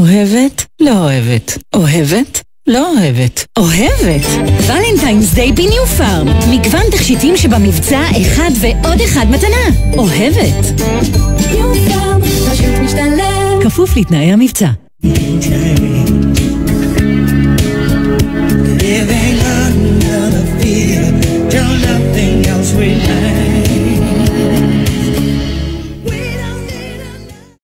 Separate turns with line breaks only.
אוהבת? לא אוהבת. אוהבת? לא אוהבת. אוהבת!
ולנטיינס דיי בניו פארם. מגוון תכשיטים שבמבצע אחד ועוד אחד מתנה. אוהבת.
ניו פארם, פשוט משתלם.
כפוף לתנאי המבצע.
משתלם.